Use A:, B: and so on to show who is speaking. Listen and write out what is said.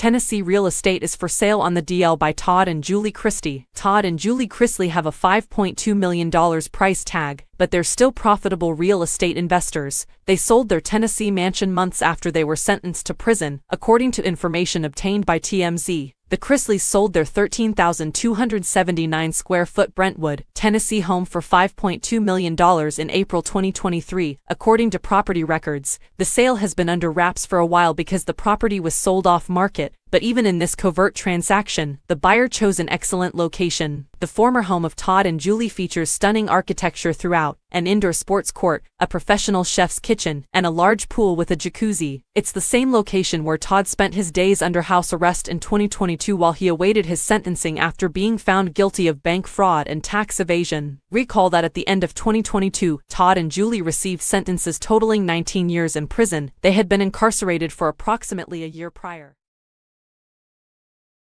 A: Tennessee real estate is for sale on the DL by Todd and Julie Chrisley. Todd and Julie Chrisley have a $5.2 million price tag, but they're still profitable real estate investors. They sold their Tennessee mansion months after they were sentenced to prison, according to information obtained by TMZ. The Chrisleys sold their 13,279 square foot Brentwood, Tennessee home for $5.2 million in April 2023, according to property records. The sale has been under wraps for a while because the property was sold off market, but even in this covert transaction, the buyer chose an excellent location. The former home of Todd and Julie features stunning architecture throughout, an indoor sports court, a professional chef's kitchen, and a large pool with a jacuzzi. It's the same location where Todd spent his days under house arrest in 2022 while he awaited his sentencing after being found guilty of bank fraud and tax evasion. Recall that at the end of 2022, Todd and Julie received sentences totaling 19 years in prison. They had been incarcerated for approximately a year prior.